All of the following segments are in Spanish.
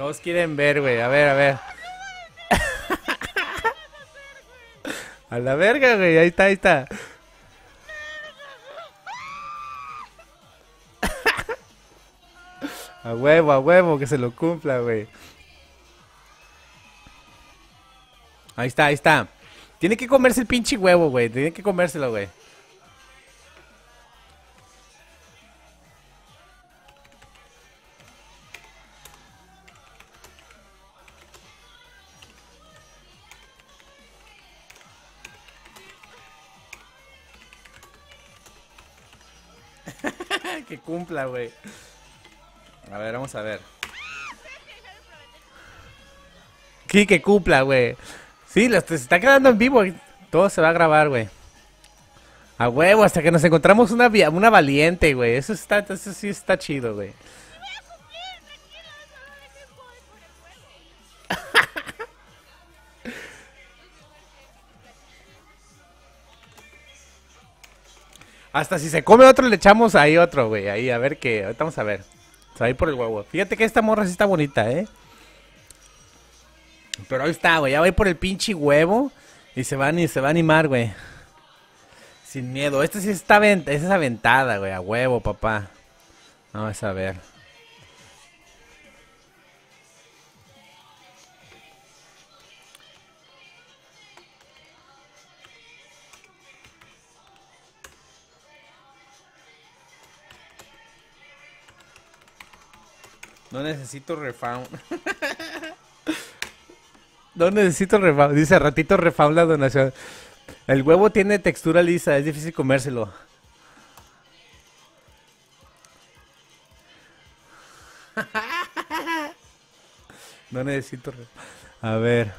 Todos quieren ver, güey. A ver, a ver. A la verga, güey. Ahí está, ahí está. A huevo, a huevo, que se lo cumpla, güey. Ahí está, ahí está. Tiene que comerse el pinche huevo, güey. Tiene que comérselo, güey. que cumpla, güey. A ver, vamos a ver. Sí, que cumpla, güey. Sí, lo- se está quedando en vivo. Todo se va a grabar, güey. A huevo, hasta que nos encontramos una, una valiente, güey. Eso está, eso sí está chido, güey. Hasta si se come otro, le echamos ahí otro, güey. Ahí, a ver qué. Ahorita vamos a ver. Se va a ir por el huevo. Fíjate que esta morra sí está bonita, ¿eh? Pero ahí está, güey. Ya va por el pinche huevo. Y se va, ni- se va a animar, güey. Sin miedo. Esta sí está esa es aventada, güey. A huevo, papá. Vamos a ver. No necesito refound. no necesito refound. Dice ratito refound la donación. El huevo tiene textura lisa, es difícil comérselo. no necesito refound. A ver.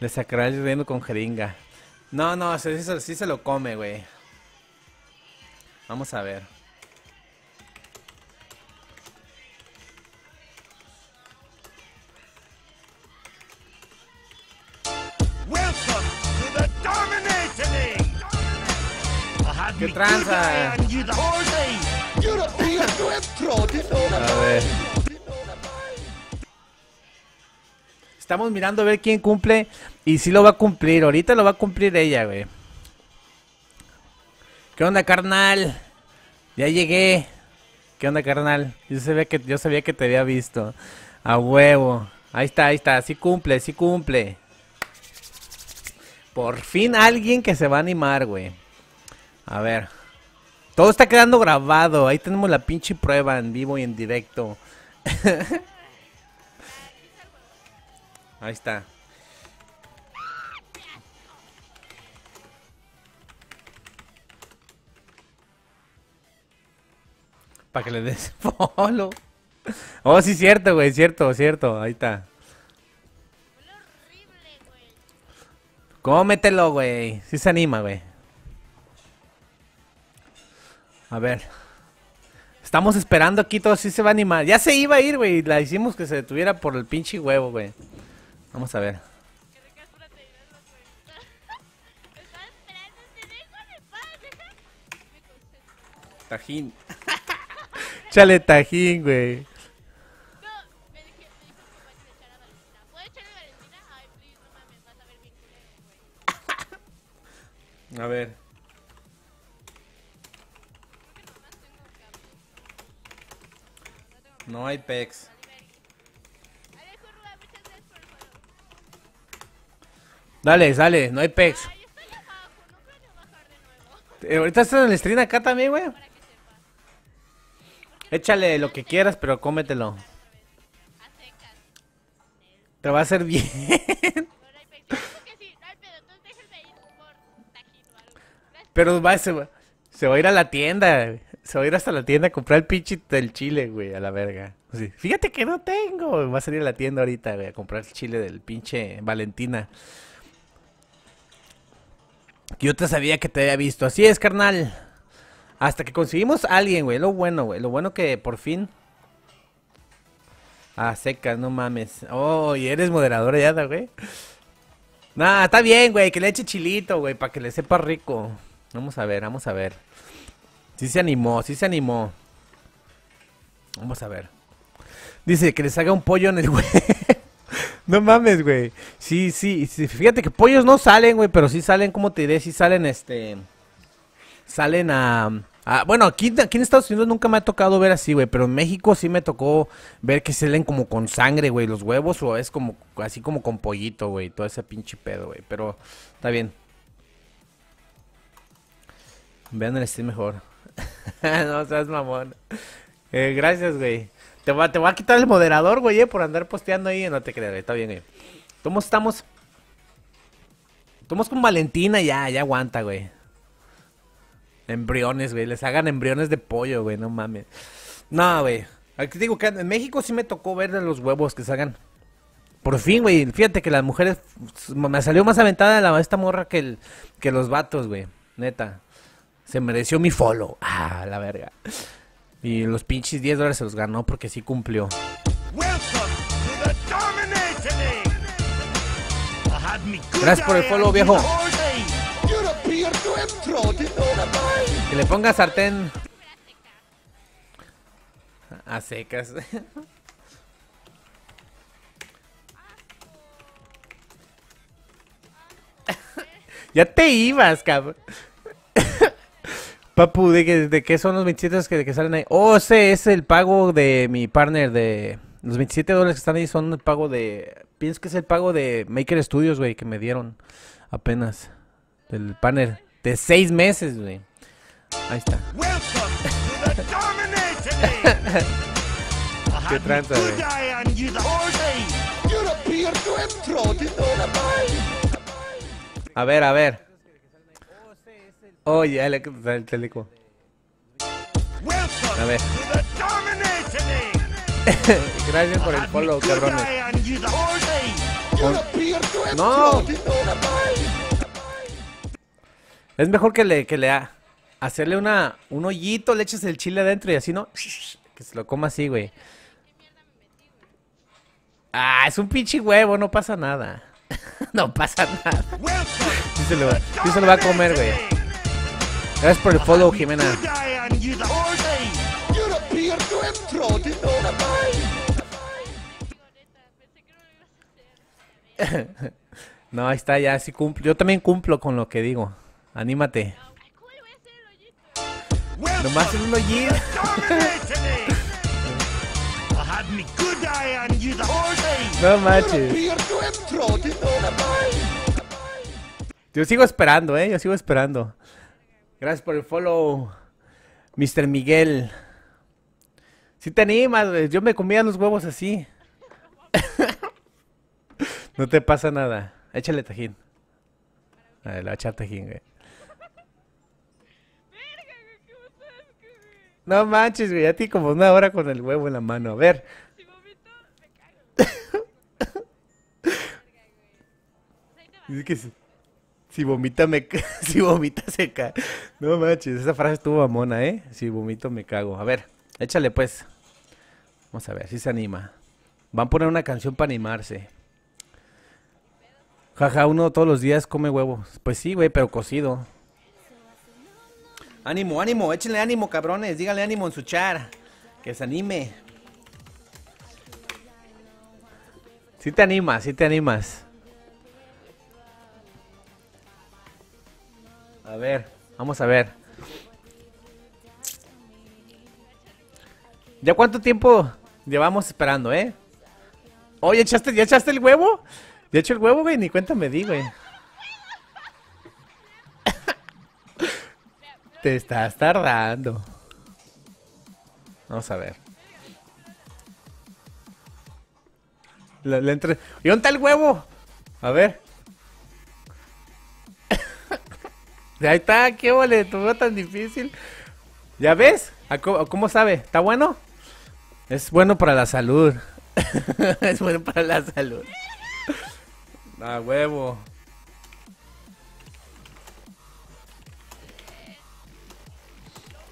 Le sacará el relleno con jeringa. No, no, sí, sí- sí se lo come, güey. Vamos a ver. Day. You're a beer to have trodden on a A ver. Estamos mirando a ver quién cumple y si lo va a cumplir. Ahorita lo va a cumplir ella, güey. ¿Qué onda, carnal? Ya llegué. ¿Qué onda, carnal? Yo sabía que, yo sabía que te había visto. A huevo. Ahí está, ahí está. Sí cumple, sí cumple. Por fin alguien que se va a animar, güey. A ver. Todo está quedando grabado. Ahí tenemos la pinche prueba en vivo y en directo. Ahí está. Para que le des follow. Oh, sí, cierto, güey, cierto, cierto. Ahí está. Cómetelo, güey. Sí se anima, güey. A ver. Estamos esperando aquí, todo sí se va a animar. Ya se iba a ir, güey. La hicimos que se detuviera por el pinche huevo, güey. Vamos a ver. Tajín. Chale tajín, güey. Dale, dale, no hay pex. Eh, ahorita estás en el stream acá también, güey. Échale lo que quieras, pero cómetelo. Te va a hacer bien. Pero va, se, va, se va a ir a la tienda. Se va a ir hasta la tienda a comprar el pinche del chile, güey, a la verga. Fíjate que no tengo. Va a salir a la tienda ahorita, güey, a comprar el chile del pinche Valentina. Yo te sabía que te había visto. Así es, carnal. Hasta que conseguimos a alguien, güey. Lo bueno, güey. Lo bueno que por fin. Ah, seca, no mames. Oh, y eres moderadora ya, güey. Nah, está bien, güey. Que le eche chilito, güey. Para que le sepa rico. Vamos a ver, vamos a ver. Sí se animó, sí se animó. Vamos a ver. Dice que les haga un pollo en el güey. no mames, güey. Sí, sí, Fíjate que pollos no salen, güey, pero sí salen, como te diré, sí salen, este... Salen a... a- bueno, aquí, aquí en Estados Unidos nunca me ha tocado ver así, güey, pero en México sí me tocó ver que salen como con sangre, güey, los huevos, o es como, así como con pollito, güey, todo ese pinche pedo, güey, pero está bien. Vean el stream mejor. no seas mamón. Eh, gracias, güey. Te va, te voy a quitar el moderador, güey, eh, por andar posteando ahí. No te creas, está bien, güey. ¿Cómo estamos? Estamos con Valentina, ya, ya aguanta, güey. Embriones, güey. Les hagan embriones de pollo, güey, no mames. No, güey. Aquí digo que en México sí me tocó ver de los huevos que salgan. Por fin, güey. Fíjate que las mujeres. Me salió más aventada la, esta morra que, el, que los vatos, güey. Neta. Se mereció mi follow. Ah, la verga. Y los pinches 10 dólares se los ganó porque sí cumplió. Gracias por el follow, viejo. Que le ponga sartén. A secas. ya te ibas, cabrón. Papu, ¿de qué, de qué son los 27 que, que salen ahí? Oh, ese es el pago de mi partner de... Los 27 dólares que están ahí son el pago de... Pienso que es el pago de Maker Studios, güey, que me dieron apenas. Del partner. De seis meses, güey. Ahí está. Welcome to the Dominator League. I Qué tranza, güey. A ver, a ver. Oye, ya le el. Welcome A ver. Gracias por el follow, cabrones. No. Es mejor que le, que le ha- hacerle una, un hoyito, le eches el chile adentro y así, ¿no? Que se lo coma así, güey. Ah, es un pinche huevo, no pasa nada. no pasa nada. Sí se lo, sí se lo va a comer, güey. Gracias por el follow, Jimena. No, ahí está, ya sí cumplo. Yo también cumplo con lo que digo. Anímate. Nomás en un day. No manches. Yo sigo esperando, eh. Yo sigo esperando. Gracias por el follow, Mr. Miguel. Si te animas. Yo me comía los huevos así. no te pasa nada. Échale tajín. A ver, le voy a echar tajín, güey. No manches, güey. A ti como una hora con el huevo en la mano. A ver. Dice que si, si vomita me si vomita se cae. No manches, esa frase estuvo mamona, ¿eh? Si vomito me cago. A ver, échale pues. Vamos a ver si se anima. Van a poner una canción para animarse. Jaja, uno todos los días come huevos. Pues sí, güey, pero cocido. Ánimo, ánimo, échenle ánimo, cabrones. Díganle ánimo en su char. Que se anime. Si te animas, si te animas. A ver, vamos a ver. ¿Ya cuánto tiempo llevamos esperando, eh? Oye, ¿echaste, ¿ya echaste el huevo? ¿Ya eché el huevo, güey? Ni cuenta me di, güey. Te estás tardando. Vamos a ver. Le, le entre... ¿Y dónde está el huevo? A ver. Ahí está, qué vale, todo tan difícil. ¿Ya ves? ¿A a ¿Cómo, sabe? ¿Está bueno? Es bueno para la salud. es bueno para la salud. Ah, huevo.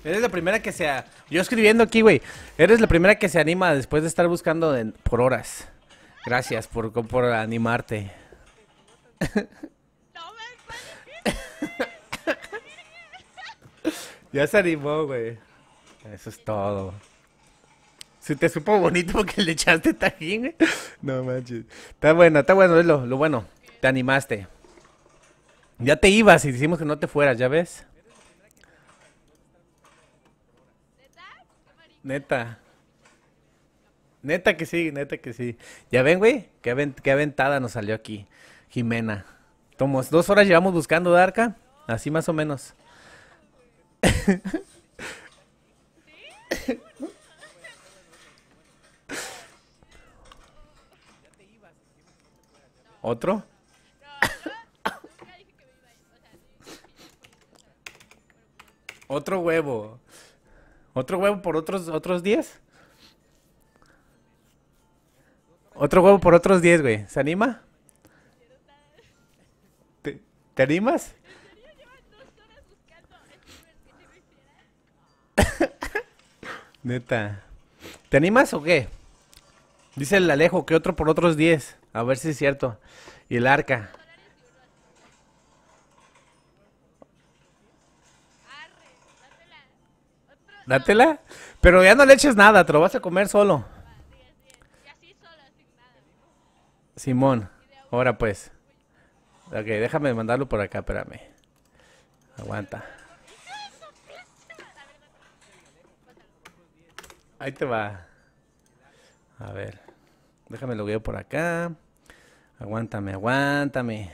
Eres la primera que se... a- Yo escribiendo aquí, güey. Eres la primera que se anima después de estar buscando por horas. Gracias por, por animarte. Ya se animó, güey. Eso es todo. Se te supo bonito porque le echaste tajín, güey. No manches. Está bueno, está bueno, es lo, lo bueno. Te animaste. Ya te ibas y decimos que no te fueras, ¿ya ves? Neta. Neta que sí, neta que sí. Ya ven, güey, qué aventada nos salió aquí. Jimena. Tomos, dos horas llevamos buscando Darka. Así más o menos. ¿Otro? Otro huevo. ¿Otro huevo por otros otros 10? Otro huevo por otros 10, güey. ¿Se anima? ¿Te, te animas? Neta. ¿Te animas o qué? Dice el Alejo que otro por otros 10. A ver si es cierto. Y el arca. Dátela. Pero ya no le eches nada, te lo vas a comer solo. Simón. Ahora pues. Ok, déjame mandarlo por acá, espérame. Aguanta. Ahí te va. A ver. Déjame lo veo por acá. Aguántame, aguántame.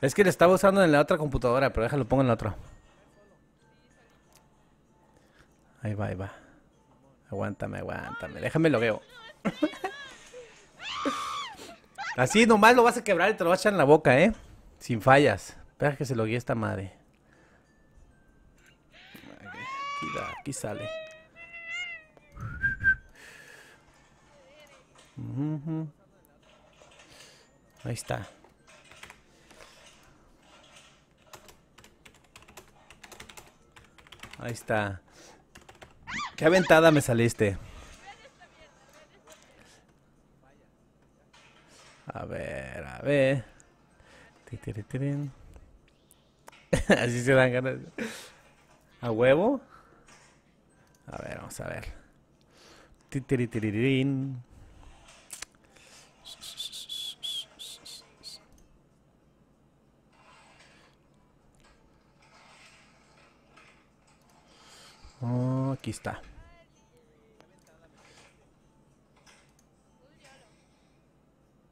Es que lo estaba usando en la otra computadora, pero déjalo pongo en la otra. Ahí va, ahí va. Aguántame, aguántame. Déjame lo veo. Así nomás lo vas a quebrar y te lo vas a echar en la boca, ¿eh? Sin fallas. Espera que se lo guíe esta madre. Aquí, aquí sale. Ahí está. Ahí está. Qué aventada me saliste. A ver, a ver. Así se dan ganas. ¿A huevo? A ver, vamos a ver. Titiritirín. Oh, aquí está.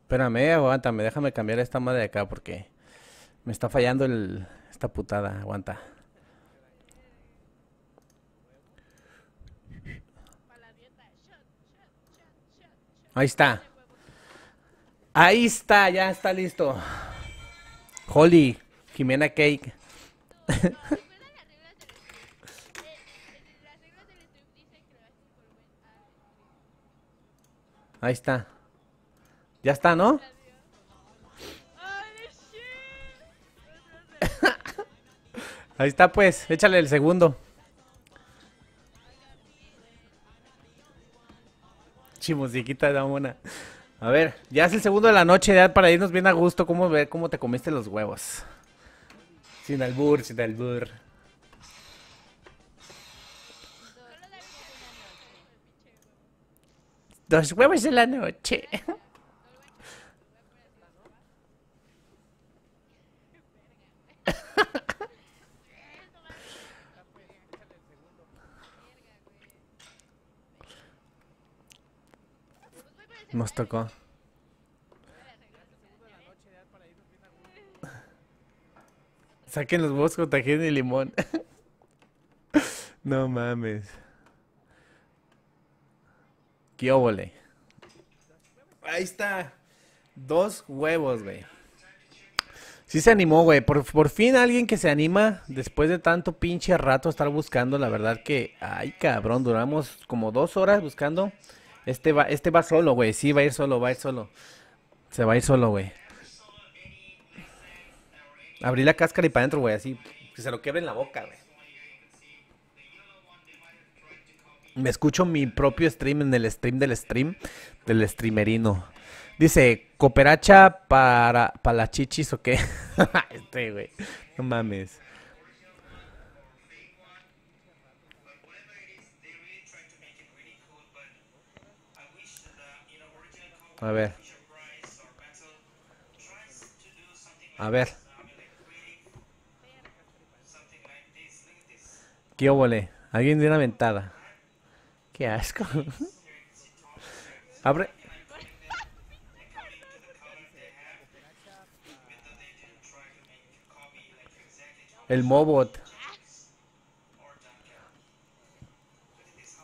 Espérame, aguántame, déjame cambiar esta madre de acá porque me está fallando el, esta putada. Aguanta. Ahí está. Ahí está, ya está listo. Holly, Jimena Cake. Ahí está. Ya está, ¿no? Ahí está, pues. Échale el segundo. Chimusiquita de buena. A ver, ya es el segundo de la noche, ya para irnos bien a gusto. ¿Cómo ver cómo te comiste los huevos? Sin albur, sin albur. Dos huevos de la noche. Nos tocó. Saquen los con tajín y limón. no mames. ¿Qué óvole? Ahí está. Dos huevos, güey. Sí se animó, güey. Por, por fin alguien que se anima después de tanto pinche rato estar buscando. La verdad que, ay, cabrón, duramos como dos horas buscando. Este va, este va solo, güey. Sí, va a ir solo, va a ir solo. Se va a ir solo, güey. Abrí la cáscara y para adentro, güey, así. Que se lo quebre en la boca, güey. Me escucho mi propio stream en el stream del stream del streamerino. Dice, cooperacha para, para las chichis o qué? este, güey. No mames. A ver. A ver. ¿Qué óvole? Alguien dio una ventada. Qué asco. Abre. El Mobot.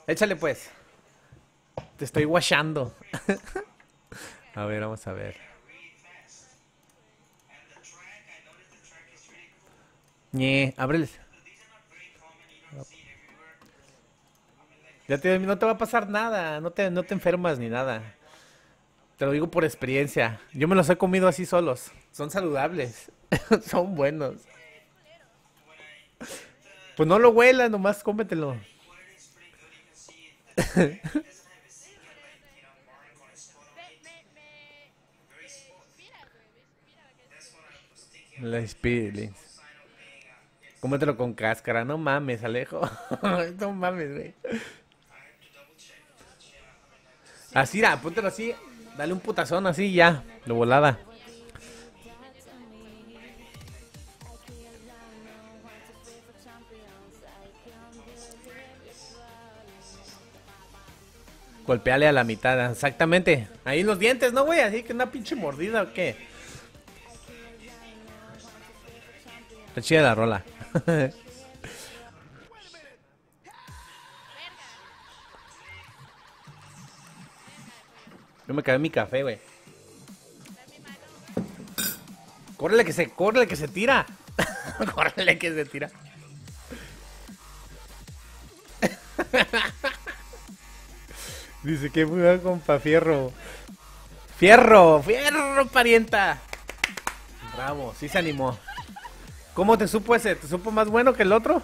Échale pues. Te estoy washando. a ver, vamos a ver. Ñe, ábrele. Ya te, no te va a pasar nada, no te, no te enfermas ni nada. Te lo digo por experiencia. Yo me los he comido así solos. Son saludables. Son buenos. Pues no lo huelas, nomás cómetelo. La Spirits. Cómetelo con cáscara, no mames, Alejo. no mames, güey. Así, da, póntelo así. Dale un putazón así ya, de volada. Golpeale a la mitad, exactamente. Ahí los dientes, ¿no, güey? Así que una pinche mordida o qué. Está chida la rola. Yo me cagué mi café, güey. Córrele que se, córrele que se tira. córrele que se tira. Dice que muy compa Fierro. Fierro, fierro, parienta. Bravo, sí se animó. ¿Cómo te supo ese? ¿Te supo más bueno que el otro?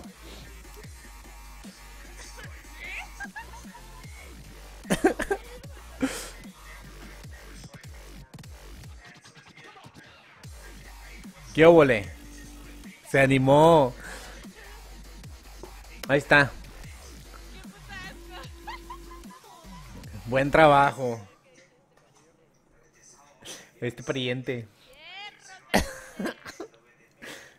¿Qué? Se animó. Ahí está. Buen trabajo. Este pariente.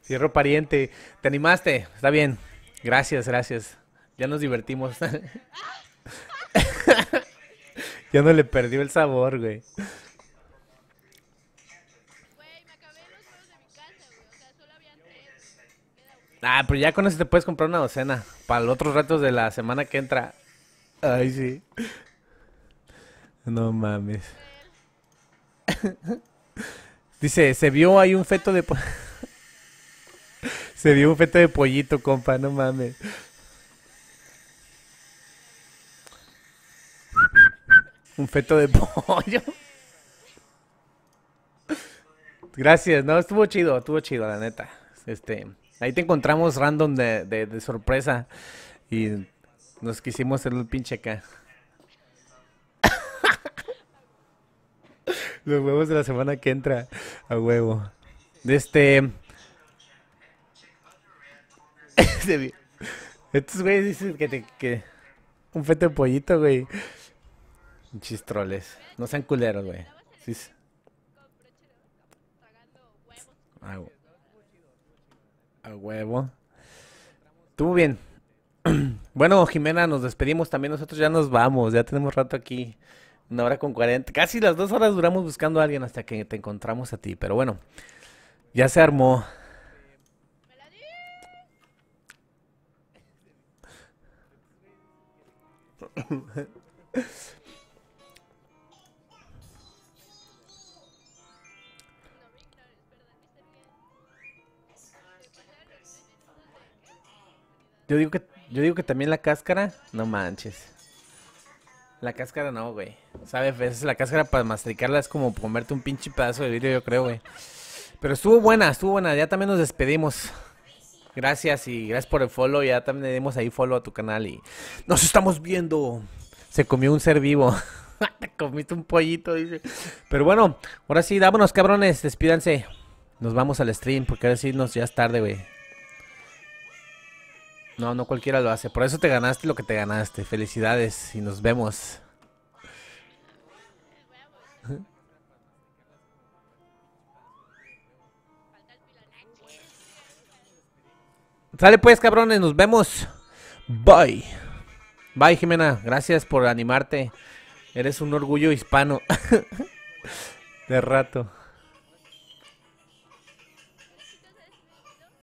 Cierro pariente. ¿Te animaste? Está bien. Gracias, gracias. Ya nos divertimos. ya no le perdió el sabor, güey. Ah, pero ya con eso te puedes comprar una docena. Para los otros retos de la semana que entra. Ay, sí. No mames. Dice, se vio ahí un feto de... se vio un feto de pollito, compa, no mames. Un feto de pollo. Gracias, no, estuvo chido, estuvo chido, la neta. Este, ahí te encontramos random de, de, de sorpresa y nos quisimos hacer un pinche acá. Los huevos de la semana que entra a huevo. Este. Estos güeyes dicen que te. Que... Un feto de pollito, güey. Chistroles. No sean culeros, güey. Sí. A, a huevo. Estuvo bien. bueno, Jimena, nos despedimos también. Nosotros ya nos vamos. Ya tenemos rato aquí. Una hora con 40. Casi las dos horas duramos buscando a alguien hasta que te encontramos a ti. Pero bueno, ya se armó. Yo digo que yo digo que también la cáscara, no manches. La cáscara no, güey. ¿Sabes? Es la cáscara para masticarla es como comerte un pinche pedazo de vidrio, yo creo, güey. Pero estuvo buena, estuvo buena. Ya también nos despedimos. Gracias y gracias por el follow. Ya también le dimos ahí follow a tu canal y nos estamos viendo. Se comió un ser vivo. Te comiste un pollito, dice. Pero bueno, ahora sí, vámonos, cabrones. Despídanse. Nos vamos al stream porque ahora sí nos ya es tarde, güey. No, no cualquiera lo hace. Por eso te ganaste lo que te ganaste. Felicidades y nos vemos. Sale pues, cabrones, nos vemos. Bye. Bye, Jimena. Gracias por animarte. Eres un orgullo hispano. De rato.